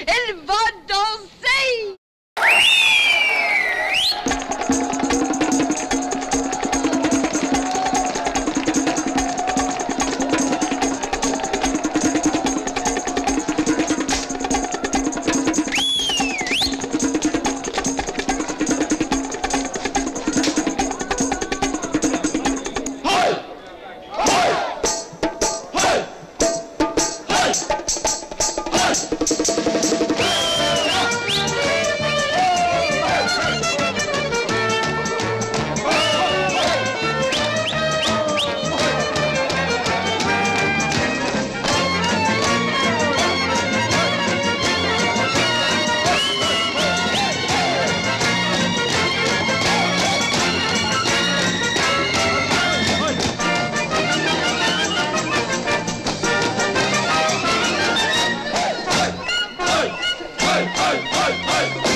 el Bond hey, hey, hey.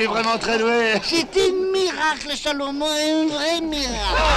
Est vraiment très doué. C'était un miracle, Salomon, un vrai miracle.